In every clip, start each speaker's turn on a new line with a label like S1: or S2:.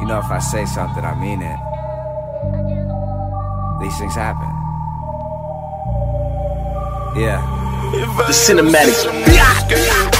S1: You know, if I say something, I mean it. These things happen. Yeah.
S2: The cinematics.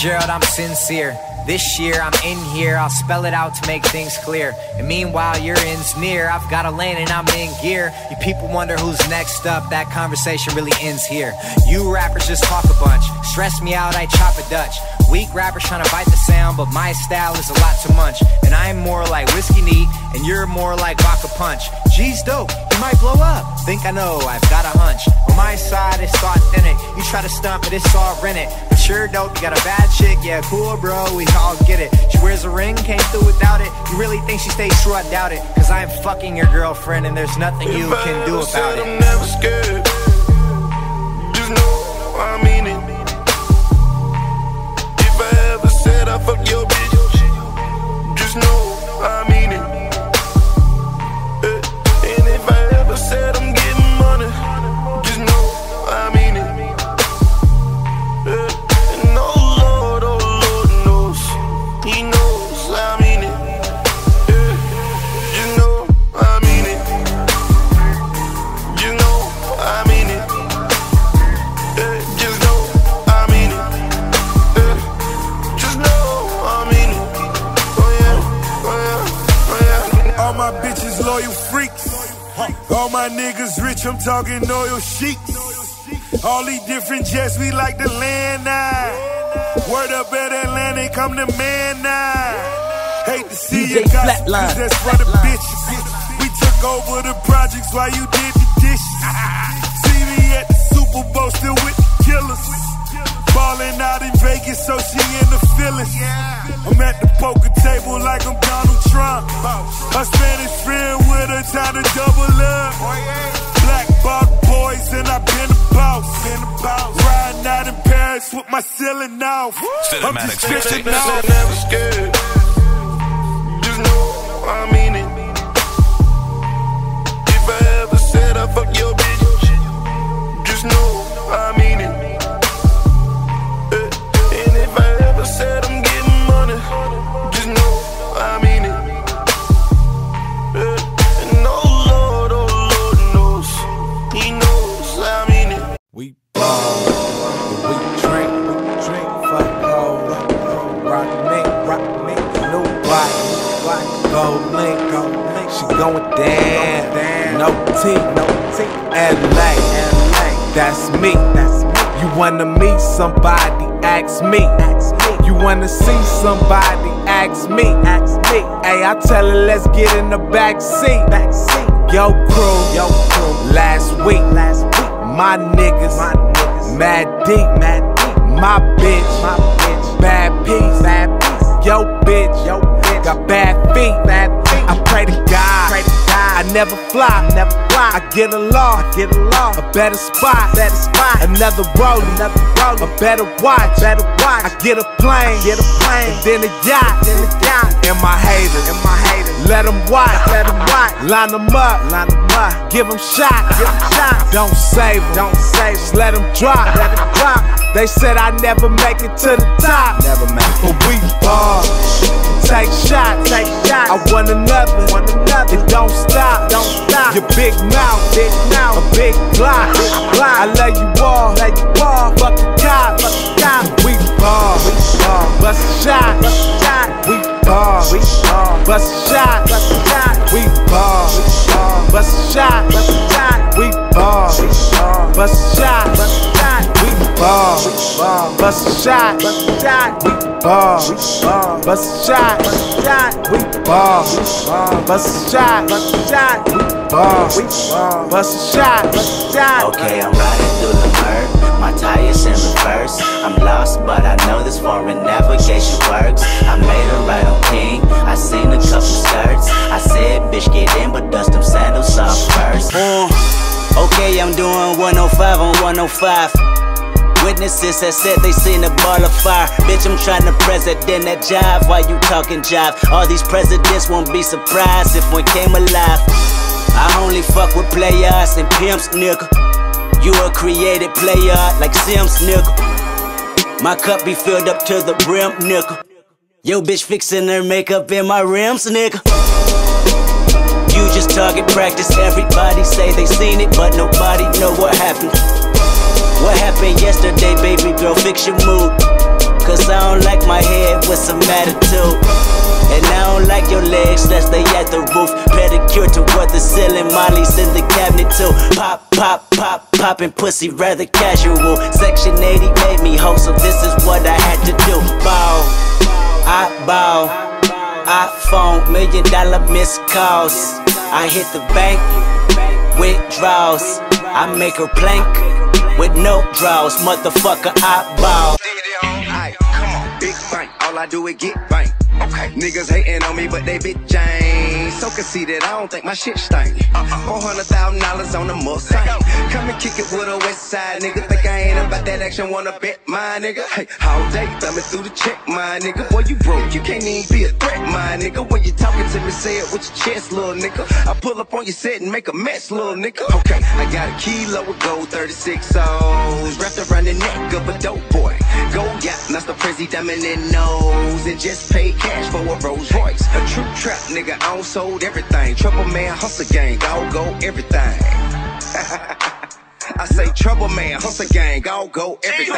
S3: Gerald, I'm sincere. This year I'm in here, I'll spell it out to make things clear. And meanwhile, your end's near. I've got a lane and I'm in gear. You people wonder who's next up, that conversation really ends here. You rappers just talk a bunch. Stress me out, I chop a Dutch. Weak rappers trying to bite the sound, but my style is a lot to munch. And I'm more like whiskey neat, and you're more like vodka punch. G's dope, you might blow up. Think I know, I've got a hunch. On my side, it's authentic. Try to stump it, it's all rented. But sure dope, you got a bad chick, yeah, cool, bro, we all get it. She wears a ring, came through without it. You really think she stays true? I doubt it. Cause I'm fucking your girlfriend, and there's nothing you
S4: I
S3: can do about
S4: said
S3: it.
S4: I'm never scared.
S5: My bitches loyal freaks. All my niggas rich, I'm talking oil sheiks. All these different jets, we like to land now. Word up at Atlanta, come to man now. Hate to see
S2: DJ
S5: you cause that's for the bitches. We took over the projects while you did the dishes. See me at the Super Bowl, still with the killers. Ballin' out in Vegas, so she in the feelings. I'm at the poker table like I'm Donald Trump. A Spanish friend with a time to double up. Black bug boys, and I've been a boss. Riding out in Paris with my ceiling off. I'm just
S4: I
S5: off.
S4: never scared, just know I mean
S1: We drink, we drink, fuck hoe, rock me, rock me, nobody, go link, go link, she going down, no T, no LA, that's me, that's me. You wanna meet somebody, ask me, ask me. You wanna see somebody, ask me, ask me. Hey, I tell her let's get in the back seat, back seat. Yo crew, yo crew, last week, last week. My niggas, my niggas, mad deep, mad deep. My bitch, my bitch, bad piece, bad piece. Yo bitch, yo bitch, got bad feet, bad feet. I pray to God, pray to God. I never fly, never fly. I get along, I get along. A better spot, better spot. Another roll, another roll. A better watch, better watch. I get a plane, get a plane. And then a yacht, then a yacht. And my haters, and my haters. Let them watch, let them watch. Line them up, line them up. Give them shot, give them shot. Don't save them, don't save them. Just let them drop, let them drop. They said I never make it to the top. Never make it. But we ball. Take shots, take shots. I want another, want another. It don't stop, don't stop. Your big mouth, big mouth, a big block, big block. I love you all, love you all. Fuck the cop, fuck the cop. We ball, we ball. Bust a shot, bust a Bust a shot, bust a shot. We ball, we ball. Bust bust a shot, bust a shot, we ball, bust shot, bust shot, we ball, bust a shot, bust a shot, we ball, bust a shot, bust a shot.
S6: Okay, I'm riding through the murk, my tires in reverse. I'm lost, but I know this foreign navigation works. I made a right on King, I seen a couple skirts. I said, bitch, get in, but dust them sandals off first. Uh, okay, I'm doing 105 on 105. Witnesses that said they seen a ball of fire. Bitch, I'm trying to president that jive while you talking jive. All these presidents won't be surprised if one came alive. I only fuck with players and pimps, nigga. You a created player like Sims, nigga. My cup be filled up to the brim, nigga. Yo, bitch fixing her makeup in my rims, nigga. You just target practice. Everybody say they Fix your mood. Cause I don't like my head with some attitude. And I don't like your legs, let's at the roof. Pedicure to what the ceiling, Molly's in the cabinet too. Pop, pop, pop, popping pussy rather casual. Section 80 made me hoe, so this is what I had to do. Bow, I bow, iPhone, million dollar missed calls. I hit the bank, withdrawals. I make her plank with no draws, motherfucker. I bow.
S7: Big. All I do is get bank. Okay, niggas hating on me, but they bitch ain't. So conceited, I don't think my shit stank. Four hundred thousand dollars on the Mustang. Come and kick it with a West Side nigga. Think I ain't about that action, wanna bet my nigga. Hey, all day thumbing through the check, my nigga. Boy, you broke, you can't even be a threat, my nigga. When you talking to me, say it with your chest, little nigga. I pull up on your set and make a mess, little nigga. Okay, I got a kilo of gold, 36 O's wrapped around the neck of a dope boy. Go yacht, that's the Prezi diamond in nose, and just pay cash for a Rolls Royce. A true trap nigga, I don't sold everything. Trouble man, hustle gang, I'll go everything. I say trouble man, hustle gang, I'll go everything.